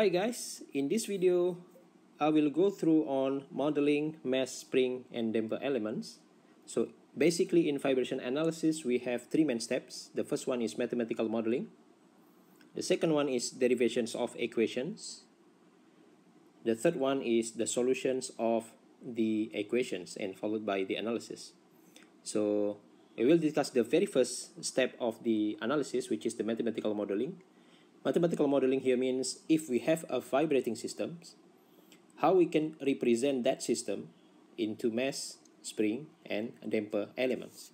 Hi guys, in this video I will go through on modeling mass spring and damper elements. So basically in vibration analysis we have three main steps. The first one is mathematical modeling. The second one is derivations of equations. The third one is the solutions of the equations and followed by the analysis. So we will discuss the very first step of the analysis which is the mathematical modeling. Mathematical modeling here means if we have a vibrating system, how we can represent that system into mass, spring, and damper elements.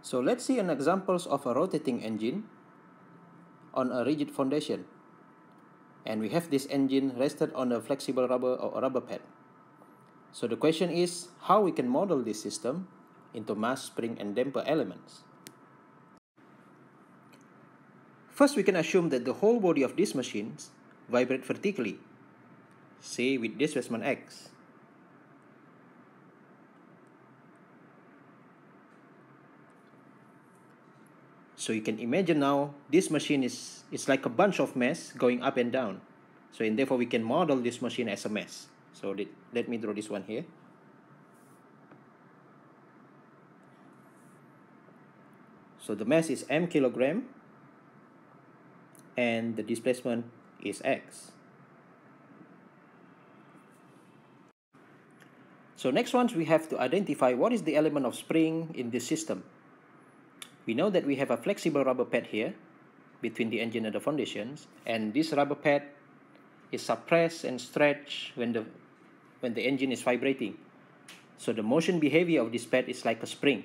So let's see an examples of a rotating engine on a rigid foundation. And we have this engine rested on a flexible rubber or rubber pad. So the question is how we can model this system into mass, spring, and damper elements. First, we can assume that the whole body of these machines vibrate vertically, say with displacement x. So you can imagine now this machine is it's like a bunch of mass going up and down. So and therefore we can model this machine as a mass. So let, let me draw this one here. So the mass is m kilogram and the displacement is x. So next ones we have to identify what is the element of spring in this system. We know that we have a flexible rubber pad here between the engine and the foundations and this rubber pad is suppressed and stretched when the when the engine is vibrating. So the motion behavior of this pad is like a spring.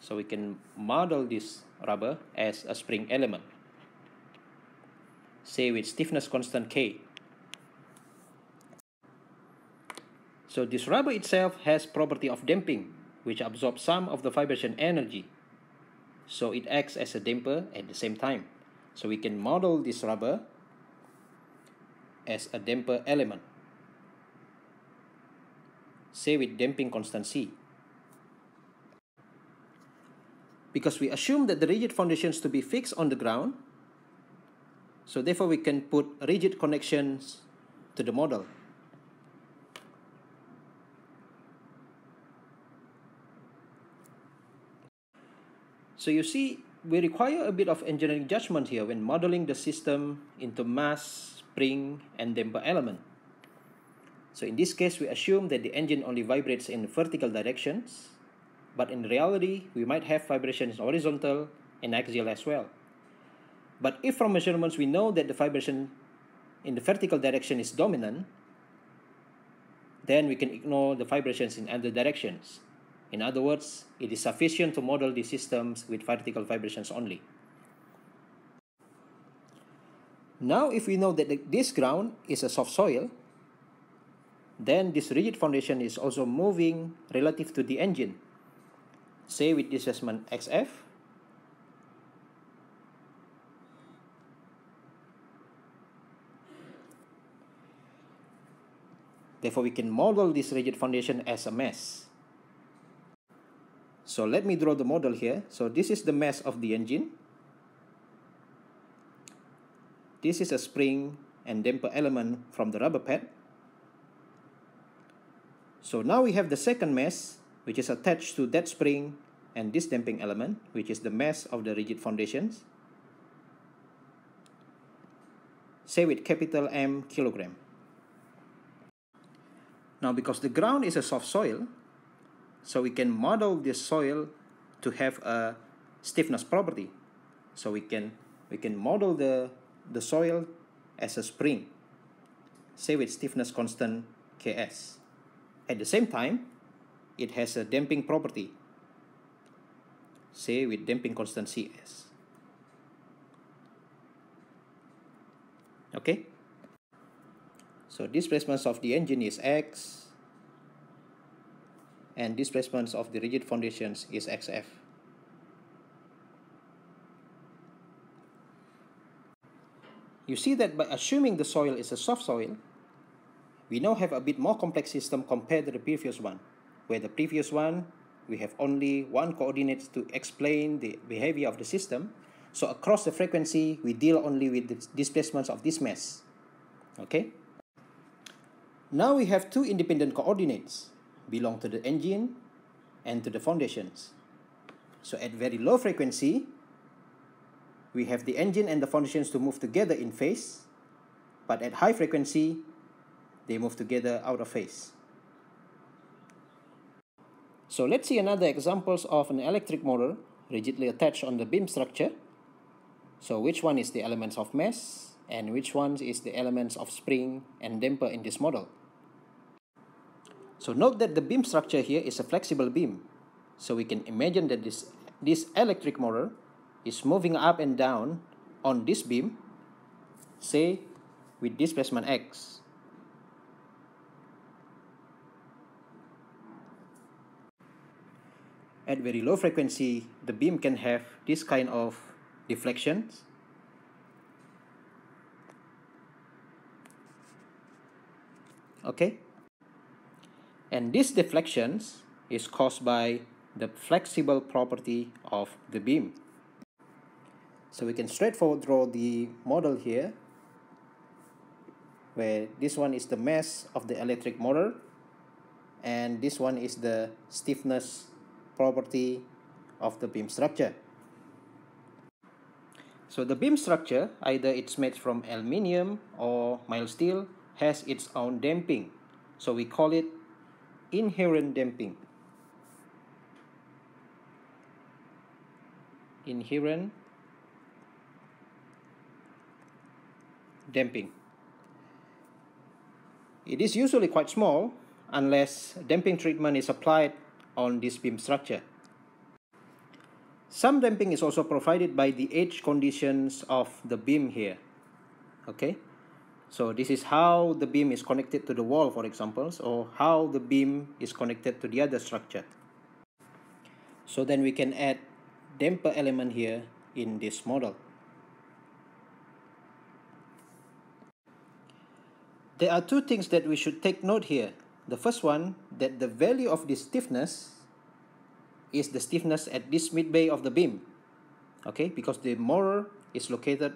So we can model this rubber as a spring element say with stiffness constant K. So this rubber itself has property of damping, which absorbs some of the vibration energy. So it acts as a damper at the same time. So we can model this rubber as a damper element. Say with damping constant C. Because we assume that the rigid foundations to be fixed on the ground, so therefore we can put rigid connections to the model. So you see, we require a bit of engineering judgment here when modeling the system into mass, spring, and damper element. So in this case, we assume that the engine only vibrates in vertical directions, but in reality, we might have vibrations horizontal and axial as well. But if from measurements we know that the vibration in the vertical direction is dominant, then we can ignore the vibrations in other directions. In other words, it is sufficient to model the systems with vertical vibrations only. Now, if we know that this ground is a soft soil, then this rigid foundation is also moving relative to the engine. Say with displacement xf, Therefore, we can model this rigid foundation as a mass. So let me draw the model here. So this is the mass of the engine. This is a spring and damper element from the rubber pad. So now we have the second mass, which is attached to that spring and this damping element, which is the mass of the rigid foundations. Say with capital M kilogram. Now, because the ground is a soft soil, so we can model this soil to have a stiffness property. So we can we can model the the soil as a spring, say with stiffness constant Ks. At the same time, it has a damping property, say with damping constant Cs. Okay? So displacements of the engine is x and displacements of the rigid foundations is xf. You see that by assuming the soil is a soft soil, we now have a bit more complex system compared to the previous one, where the previous one we have only one coordinate to explain the behavior of the system, So across the frequency, we deal only with the displacements of this mass. Okay? Now we have two independent coordinates belong to the engine and to the foundations. So at very low frequency, we have the engine and the foundations to move together in phase, but at high frequency, they move together out of phase. So let's see another examples of an electric motor rigidly attached on the beam structure. So which one is the elements of mass and which one is the elements of spring and damper in this model. So note that the beam structure here is a flexible beam. So we can imagine that this, this electric motor is moving up and down on this beam, say with displacement x. At very low frequency, the beam can have this kind of deflections. Okay? And these deflections is caused by the flexible property of the beam. So we can straightforward draw the model here where this one is the mass of the electric motor and this one is the stiffness property of the beam structure. So the beam structure, either it's made from aluminium or mild steel, has its own damping. So we call it inherent damping. Inherent damping. It is usually quite small unless damping treatment is applied on this beam structure. Some damping is also provided by the edge conditions of the beam here. Okay, so this is how the beam is connected to the wall, for example, or how the beam is connected to the other structure. So then we can add damper element here in this model. There are two things that we should take note here. The first one, that the value of the stiffness is the stiffness at this mid-bay of the beam. Okay, because the motor is located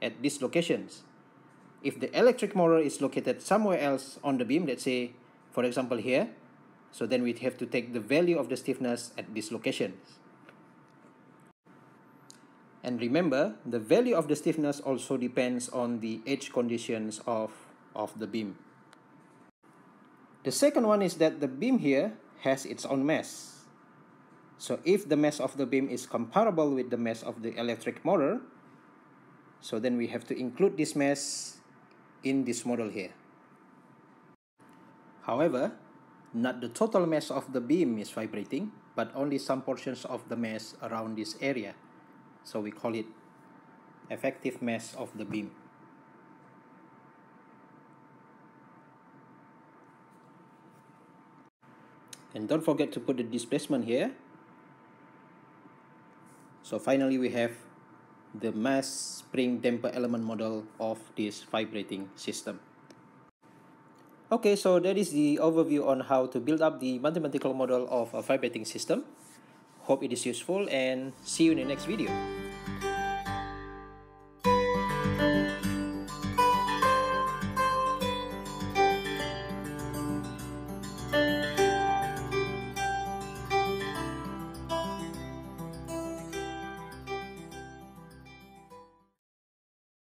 at these locations. If the electric motor is located somewhere else on the beam, let's say, for example, here, so then we have to take the value of the stiffness at this location. And remember, the value of the stiffness also depends on the edge conditions of of the beam. The second one is that the beam here has its own mass. So if the mass of the beam is comparable with the mass of the electric motor, so then we have to include this mass in this model here. However, not the total mass of the beam is vibrating, but only some portions of the mass around this area. So we call it effective mass of the beam. and don't forget to put the displacement here so finally we have the mass spring damper element model of this vibrating system. Okay so that is the overview on how to build up the mathematical model of a vibrating system. Hope it is useful and see you in the next video